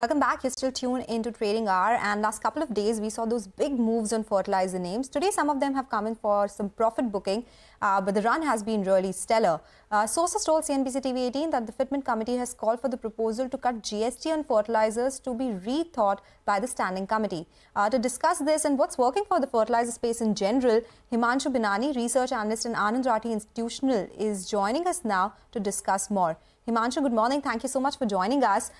Welcome back. You're still tuned into Trading Hour. And last couple of days, we saw those big moves on fertilizer names. Today, some of them have come in for some profit booking, uh, but the run has been really stellar. Uh, sources told CNBC TV 18 that the Fitment Committee has called for the proposal to cut GST on fertilizers to be rethought by the Standing Committee. Uh, to discuss this and what's working for the fertilizer space in general, Himanshu Binani, research analyst in Anand Rathi Institutional, is joining us now to discuss more. Himanshu, good morning. Thank you so much for joining us.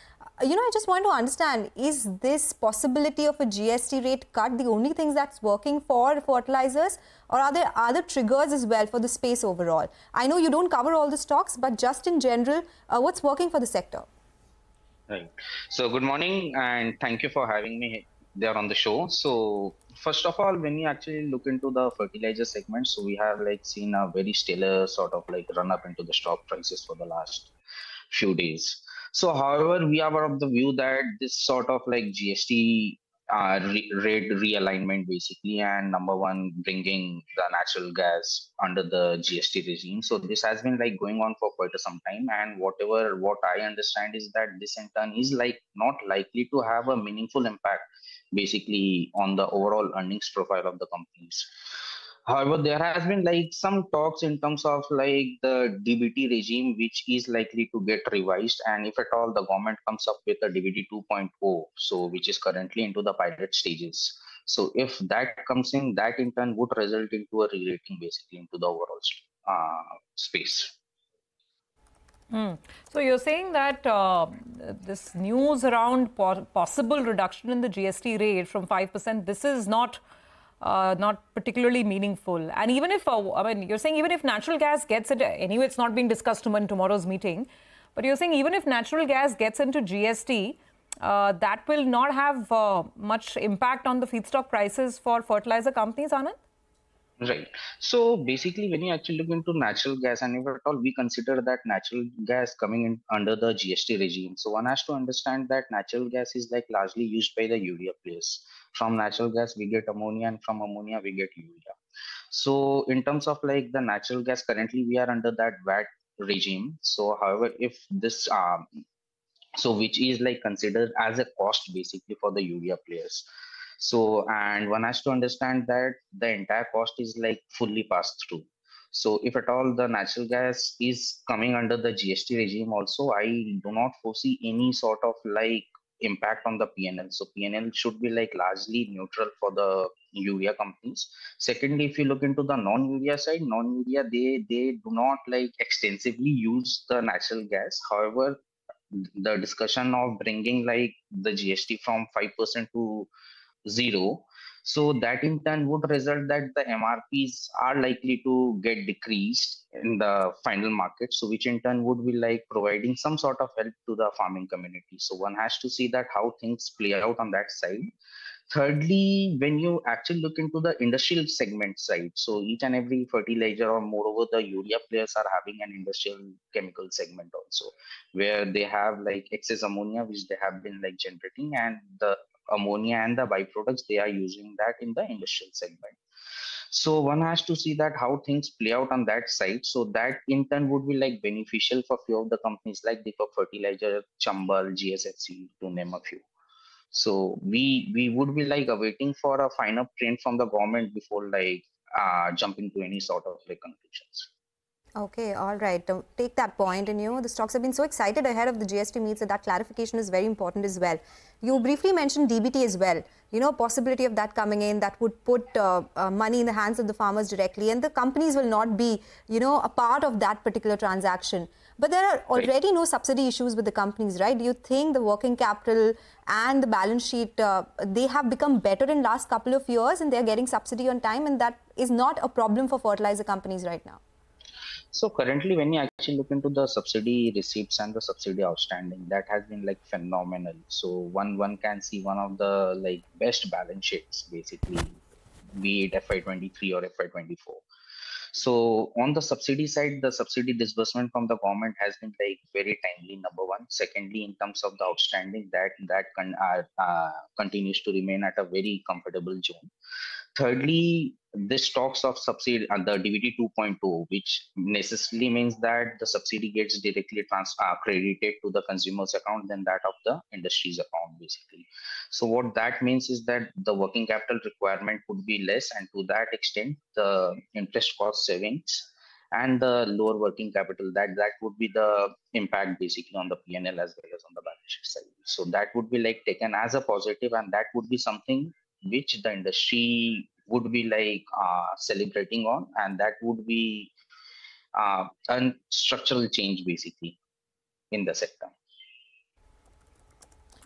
You know, I just want to understand, is this possibility of a GST rate cut the only things that's working for fertilizers? Or are there other triggers as well for the space overall? I know you don't cover all the stocks, but just in general, uh, what's working for the sector? Right. So, good morning and thank you for having me there on the show. So, first of all, when you actually look into the fertilizer segment, so we have like seen a very stellar sort of like run up into the stock prices for the last few days. So, however, we are of the view that this sort of like GST uh, rate realignment basically, and number one, bringing the natural gas under the GST regime. So, this has been like going on for quite some time. And whatever what I understand is that this in turn is like not likely to have a meaningful impact basically on the overall earnings profile of the companies. However, there has been like some talks in terms of like the DBT regime, which is likely to get revised. And if at all the government comes up with a DBT 2.0, so which is currently into the pilot stages. So if that comes in, that in turn would result into a re-rating basically into the overall uh, space. Mm. So you're saying that uh, this news around po possible reduction in the GST rate from 5%, this is not uh, not particularly meaningful. And even if, uh, I mean, you're saying even if natural gas gets it, anyway, it's not being discussed in tomorrow's meeting, but you're saying even if natural gas gets into GST, uh, that will not have uh, much impact on the feedstock prices for fertilizer companies, Anand? Right. So basically, when you actually look into natural gas, and if at all we consider that natural gas coming in under the GST regime, so one has to understand that natural gas is like largely used by the urea players. From natural gas, we get ammonia, and from ammonia, we get urea. So in terms of like the natural gas, currently we are under that VAT regime. So however, if this um, so which is like considered as a cost basically for the urea players so, and one has to understand that the entire cost is like fully passed through. So, if at all the natural gas is coming under the GST regime, also, I do not foresee any sort of like impact on the PNL. So, PNL should be like largely neutral for the urea companies. Secondly, if you look into the non-urea side, non-urea they they do not like extensively use the natural gas. However, the discussion of bringing like the GST from five percent to zero. So that in turn would result that the MRPs are likely to get decreased in the final market. So which in turn would be like providing some sort of help to the farming community. So one has to see that how things play out on that side. Thirdly, when you actually look into the industrial segment side, so each and every fertilizer or moreover the urea players are having an industrial chemical segment also, where they have like excess ammonia which they have been like generating and the ammonia and the byproducts they are using that in the industrial segment. So one has to see that how things play out on that side. So that in turn would be like beneficial for few of the companies like the fertilizer chambal gsfc to name a few. So we we would be like awaiting for a final print from the government before like uh, jumping to any sort of like conclusions Okay, all right. Take that point. And you know, the stocks have been so excited ahead of the GST meets that that clarification is very important as well. You briefly mentioned DBT as well. You know, possibility of that coming in that would put uh, uh, money in the hands of the farmers directly, and the companies will not be, you know, a part of that particular transaction. But there are already no subsidy issues with the companies, right? Do you think the working capital and the balance sheet uh, they have become better in last couple of years, and they are getting subsidy on time, and that is not a problem for fertilizer companies right now? So currently, when you actually look into the subsidy receipts and the subsidy outstanding, that has been like phenomenal. So one one can see one of the like best balance sheets basically, be it FY23 or FY24. So on the subsidy side, the subsidy disbursement from the government has been like very timely. Number one. Secondly, in terms of the outstanding, that that can uh, uh, continues to remain at a very comfortable zone. thirdly, this talks of subsidy under uh, DBT 2.0, which necessarily means that the subsidy gets directly trans- uh, credited to the consumer's account than that of the industry's account, basically. So what that means is that the working capital requirement would be less, and to that extent, the interest cost savings and the lower working capital that that would be the impact basically on the PNL as well as on the balance sheet side. So that would be like taken as a positive, and that would be something which the industry would be like uh, celebrating on, and that would be uh, a structural change basically in the sector.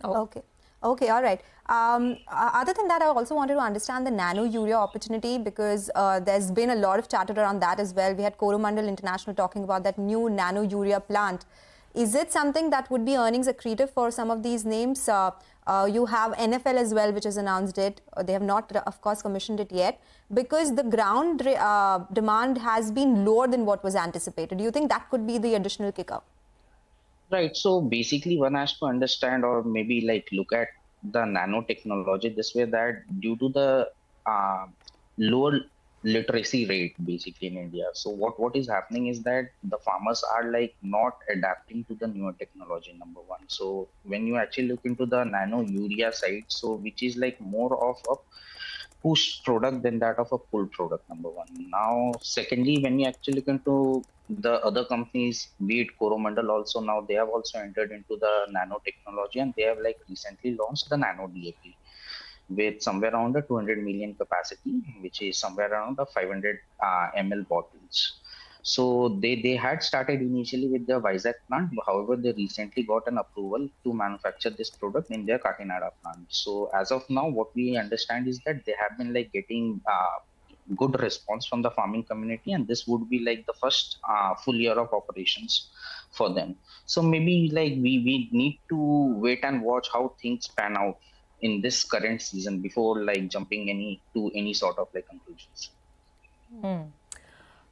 Oh. Okay. Okay, all right. Um, other than that, I also wanted to understand the nano urea opportunity because uh, there's been a lot of chatter around that as well. We had Coromandel International talking about that new nano urea plant. Is it something that would be earnings accretive for some of these names? Uh, uh, you have NFL as well, which has announced it. Uh, they have not, of course, commissioned it yet because the ground uh, demand has been lower than what was anticipated. Do you think that could be the additional kicker? Right. So basically, one has to understand or maybe like look at the nanotechnology this way that due to the uh, lower literacy rate basically in India. So what what is happening is that the farmers are like not adapting to the newer technology. Number one. So when you actually look into the nano urea side, so which is like more of a push product than that of a pull product. Number one. Now, secondly, when you actually look into the other companies, be it Coromandel also now they have also entered into the nanotechnology and they have like recently launched the nano DAP with somewhere around the 200 million capacity, which is somewhere around the 500 uh, ml bottles. So they, they had started initially with the Vizag plant, however, they recently got an approval to manufacture this product in their Kakinada plant. So as of now, what we understand is that they have been like getting uh, good response from the farming community, and this would be like the first uh, full year of operations for them. So maybe like we we need to wait and watch how things pan out in this current season before like jumping any to any sort of like conclusions. Hmm.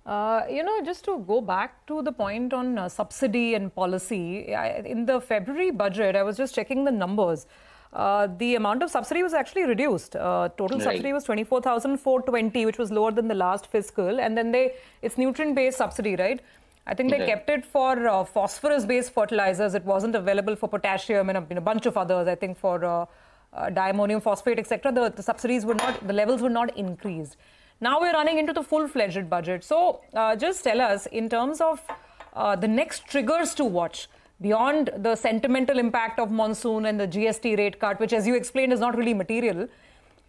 Uh, you know, just to go back to the point on uh, subsidy and policy, I, in the February budget, I was just checking the numbers. Uh, the amount of subsidy was actually reduced. Uh, total right. subsidy was 24,420, which was lower than the last fiscal. And then they, it's nutrient-based subsidy, right? I think they okay. kept it for uh, phosphorus-based fertilizers. It wasn't available for potassium and a, and a bunch of others. I think for uh, diammonium phosphate, etc. The, the subsidies were not, the levels were not increased. Now we're running into the full-fledged budget. So just tell us, in terms of the next triggers to watch, beyond the sentimental impact of monsoon and the GST rate cut, which, as you explained, is not really material.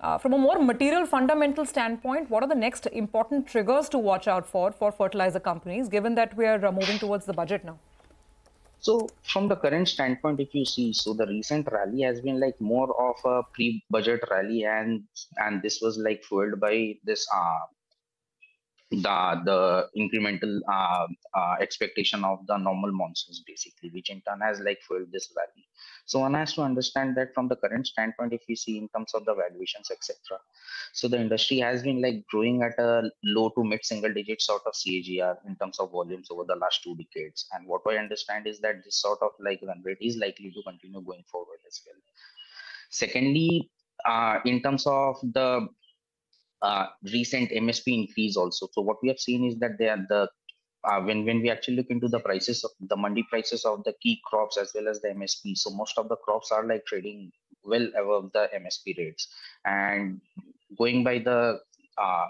Uh, from a more material fundamental standpoint, what are the next important triggers to watch out for for fertilizer companies, given that we are uh, moving towards the budget now? So, from the current standpoint, if you see, so the recent rally has been like more of a pre-budget rally, and and this was like fueled by this uh, the the incremental uh, uh, expectation of the normal monsoons basically which in turn has like fueled this rally so one has to understand that from the current standpoint if we see in terms of the valuations etc so the industry has been like growing at a low to mid single digit sort of CAGR in terms of volumes over the last two decades and what I understand is that this sort of like run rate is likely to continue going forward as well secondly uh, in terms of the uh, recent MSP increase also. So what we have seen is that they are the uh, when when we actually look into the prices of the mandi prices of the key crops as well as the MSP. So most of the crops are like trading well above the MSP rates, and going by the uh,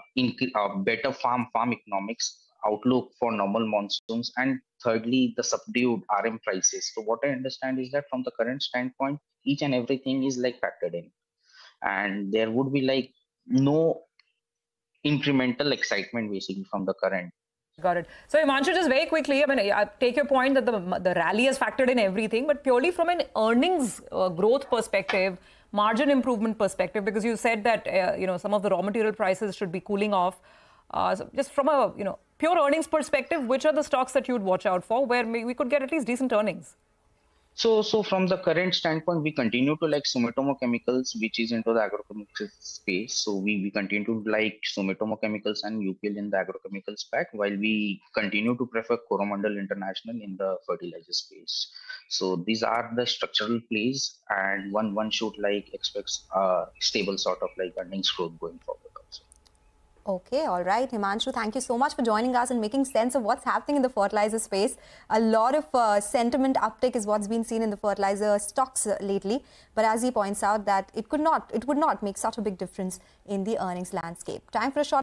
uh, better farm farm economics outlook for normal monsoons, and thirdly the subdued RM prices. So what I understand is that from the current standpoint, each and everything is like factored in, and there would be like no incremental excitement basically from the current. Got it. So, Himanshu, just very quickly, I mean, I take your point that the, the rally has factored in everything, but purely from an earnings uh, growth perspective, margin improvement perspective, because you said that, uh, you know, some of the raw material prices should be cooling off. Uh, so just from a, you know, pure earnings perspective, which are the stocks that you would watch out for where we could get at least decent earnings? So, so from the current standpoint, we continue to like Sumitomo Chemicals, which is into the agrochemical space. So we, we continue to like Sumitomo Chemicals and UPL in the agrochemical spec, while we continue to prefer Coromandel International in the fertilizer space. So these are the structural plays, and one one should like expect a stable sort of like earnings growth going forward. Okay, all right. Himanshu, thank you so much for joining us and making sense of what's happening in the fertilizer space. A lot of uh, sentiment uptick is what's been seen in the fertilizer stocks uh, lately. But as he points out that it could not, it would not make such a big difference in the earnings landscape. Time for a short